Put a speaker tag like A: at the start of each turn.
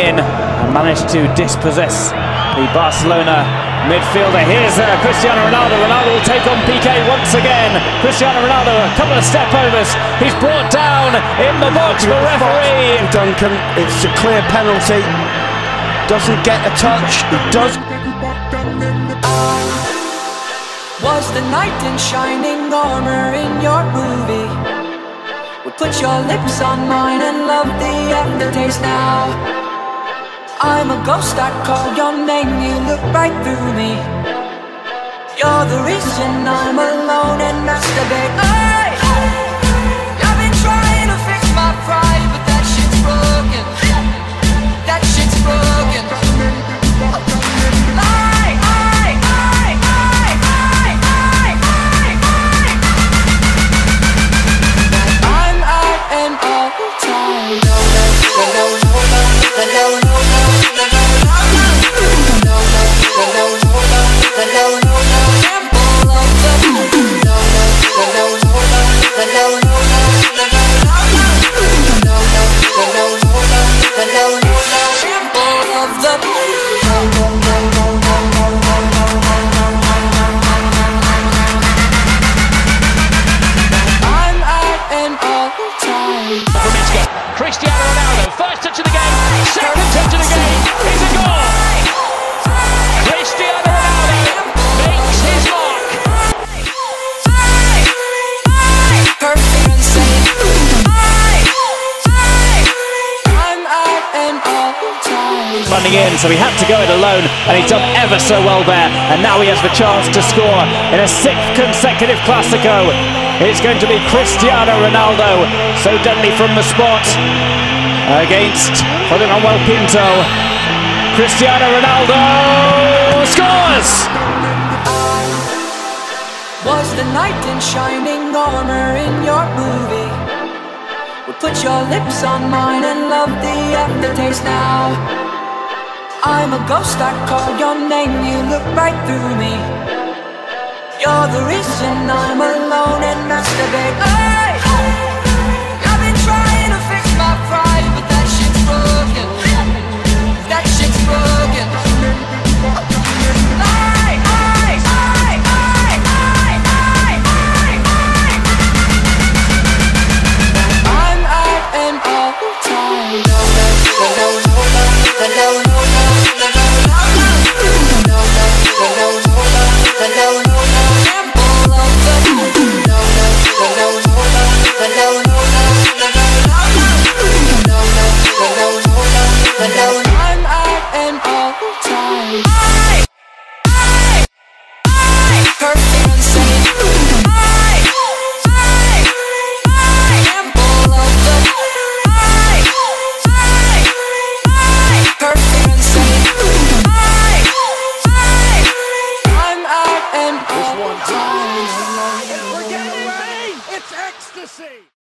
A: in and managed to dispossess the Barcelona midfielder. Here's uh, Cristiano Ronaldo. Ronaldo will take on Piqué once again. Cristiano Ronaldo, a couple of step overs. He's brought down in the box for referee.
B: Duncan, it's a clear penalty. Doesn't get a touch. He does.
C: Was the knight in shining armor in your movie? Would put your lips on mine and love the aftertaste now. I'm a ghost, I call your name, you look right through me. You're the reason I'm alone and masturbate
D: Cristiano Ronaldo, first touch of the game, second touch of the game, he's a goal! Cristiano Ronaldo makes his mark.
A: Running in, so he had to go it alone, and he's done ever so well there. And now he has the chance to score in a sixth consecutive Clasico. It's going to be Cristiano Ronaldo, so deadly from the spot against Manuel Pinto. Cristiano Ronaldo scores!
C: Was the knight in shining armor in your movie? Would put your lips on mine and love the aftertaste now. I'm a ghost, I call your name, you look right through me. You're the reason I'm alone and masturbate. Hey!
D: Ecstasy!